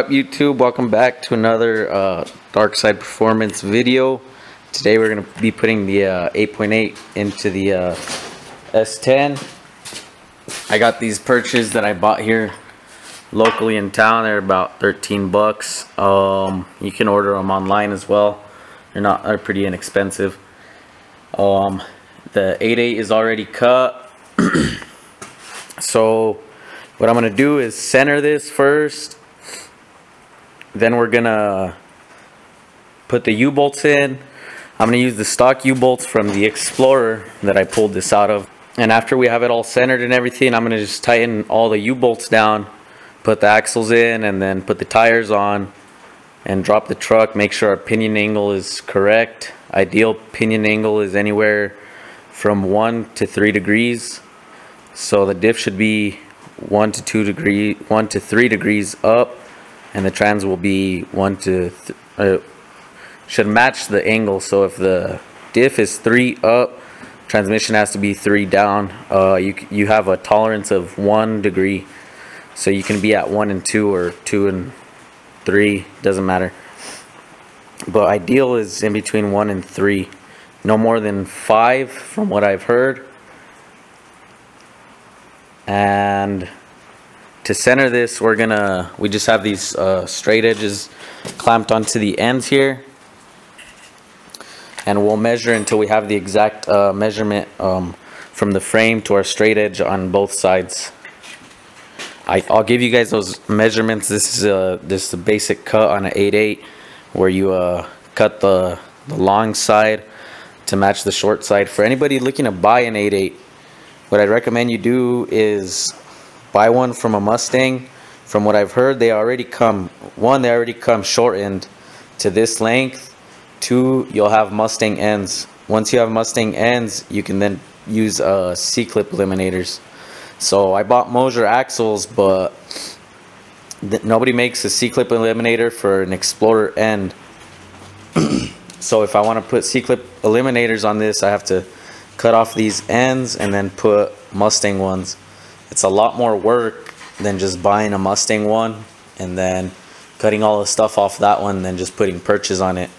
up YouTube? Welcome back to another uh, Dark Side Performance video. Today we're going to be putting the 8.8 uh, into the uh, S10. I got these perches that I bought here locally in town. They're about 13 bucks. Um, you can order them online as well. They're not they're pretty inexpensive. Um, the 8.8 is already cut. so what I'm going to do is center this first then we're gonna put the U-bolts in. I'm gonna use the stock U-bolts from the Explorer that I pulled this out of. And after we have it all centered and everything, I'm gonna just tighten all the U-bolts down, put the axles in, and then put the tires on, and drop the truck, make sure our pinion angle is correct. Ideal pinion angle is anywhere from one to three degrees. So the diff should be one to two degree, one to three degrees up and the trans will be 1 to uh, should match the angle. So if the diff is 3 up transmission has to be 3 down. Uh, you, you have a tolerance of 1 degree. So you can be at 1 and 2 or 2 and 3 doesn't matter. But ideal is in between 1 and 3 no more than 5 from what I've heard. And to center this we're gonna we just have these uh, straight edges clamped onto the ends here. And we'll measure until we have the exact uh, measurement um, from the frame to our straight edge on both sides. I, will give you guys those measurements. This is a this is a basic cut on an 8-8 where you uh, cut the, the long side to match the short side. For anybody looking to buy an 8-8 what I recommend you do is buy one from a Mustang. From what I've heard, they already come, one, they already come shortened to this length. Two, you'll have Mustang ends. Once you have Mustang ends, you can then use uh, C-clip eliminators. So I bought Moser axles, but nobody makes a C-clip eliminator for an Explorer end. so if I want to put C-clip eliminators on this, I have to cut off these ends and then put Mustang ones it's a lot more work than just buying a Mustang one and then cutting all the stuff off that one than just putting perches on it.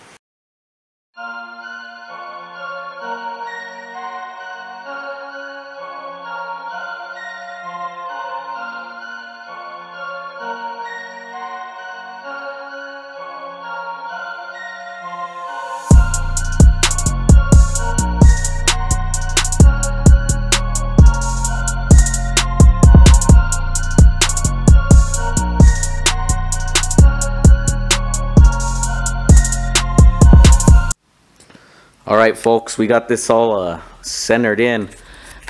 Right, folks, we got this all uh, centered in.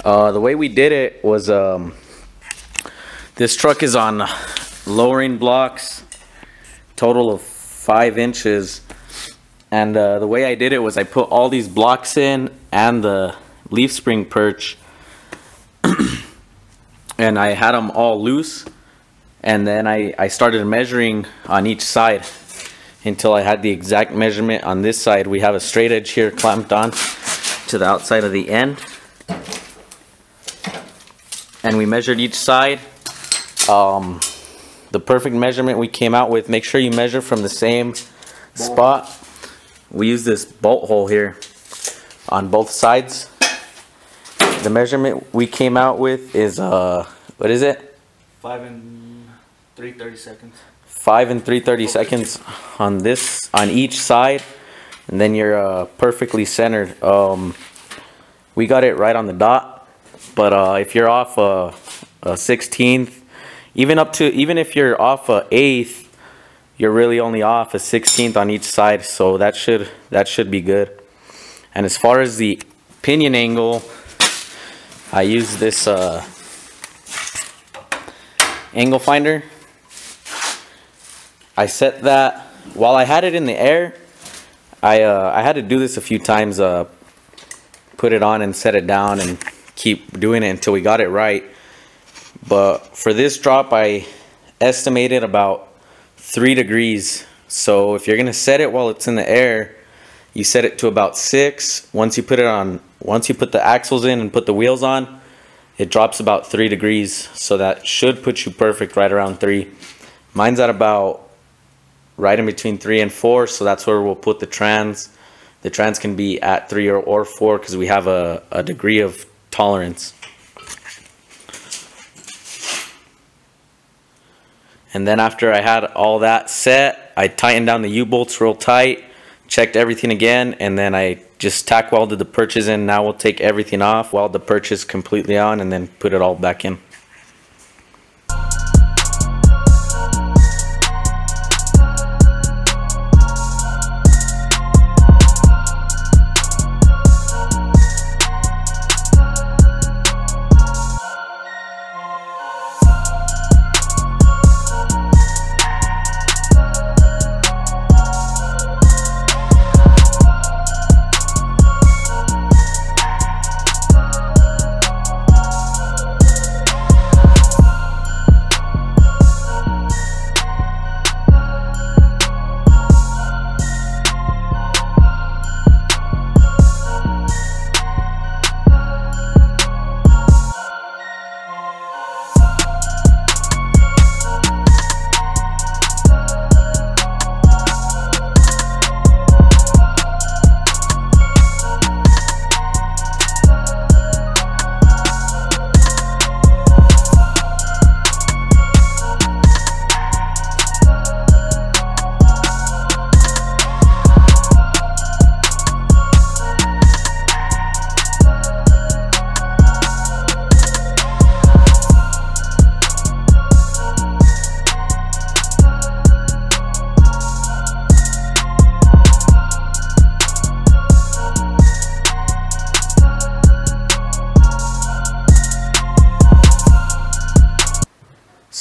Uh, the way we did it was um, this truck is on lowering blocks, total of five inches. And uh, the way I did it was I put all these blocks in and the leaf spring perch and I had them all loose and then I, I started measuring on each side until I had the exact measurement on this side. We have a straight edge here clamped on to the outside of the end. And we measured each side. Um, the perfect measurement we came out with, make sure you measure from the same spot. We use this bolt hole here on both sides. The measurement we came out with is, uh, what is it? Five and three thirty seconds five and three thirty seconds on this on each side and then you're uh, perfectly centered. Um, we got it right on the dot but uh, if you're off a, a 16th even up to even if you're off a eighth you're really only off a 16th on each side so that should that should be good. And as far as the pinion angle I use this uh, angle finder I set that while I had it in the air. I uh, I had to do this a few times. Uh, put it on and set it down and keep doing it until we got it right. But for this drop, I estimated about three degrees. So if you're gonna set it while it's in the air, you set it to about six. Once you put it on, once you put the axles in and put the wheels on, it drops about three degrees. So that should put you perfect right around three. Mine's at about right in between three and four, so that's where we'll put the trans. The trans can be at three or, or four because we have a, a degree of tolerance. And then after I had all that set, I tightened down the U-bolts real tight, checked everything again, and then I just tack welded the perches in. Now we'll take everything off, weld the perches completely on, and then put it all back in.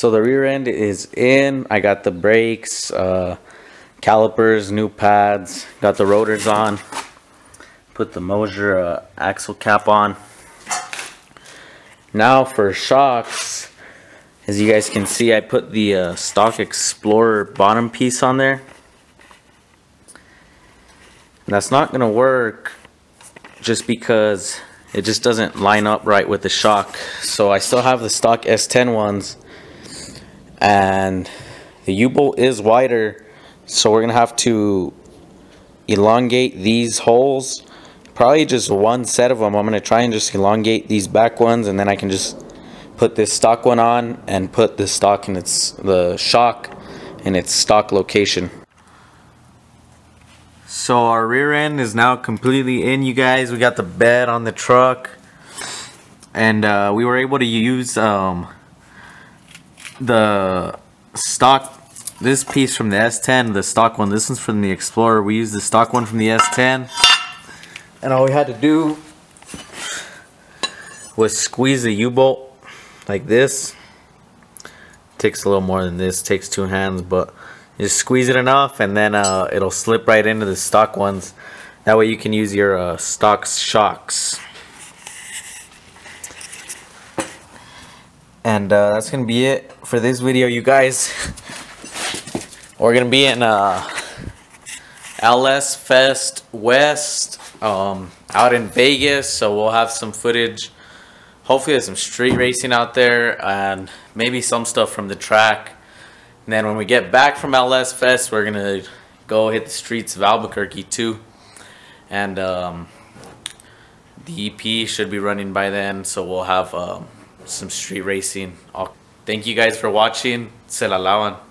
So the rear end is in. I got the brakes, uh, calipers, new pads, got the rotors on. Put the Moser uh, axle cap on. Now for shocks, as you guys can see, I put the uh, stock Explorer bottom piece on there. And that's not gonna work just because it just doesn't line up right with the shock. So I still have the stock S10 ones and the U-bolt is wider so we're gonna have to elongate these holes. Probably just one set of them. I'm gonna try and just elongate these back ones and then I can just put this stock one on and put the stock in its the shock in its stock location. So our rear end is now completely in you guys. We got the bed on the truck and uh, we were able to use um, the stock this piece from the S10 the stock one this one's from the Explorer. We used the stock one from the S10 and all we had to do was squeeze the U-bolt like this. Takes a little more than this takes two hands but just squeeze it enough and then uh, it'll slip right into the stock ones. That way you can use your uh, stock shocks and uh, that's gonna be it for this video you guys. We're gonna be in uh, LS Fest West um, out in Vegas. So we'll have some footage. Hopefully there's some street racing out there and maybe some stuff from the track. And then when we get back from LS Fest we're gonna go hit the streets of Albuquerque too. And um, the EP should be running by then. So we'll have um, some street racing. I'll, thank you guys for watching. Se la.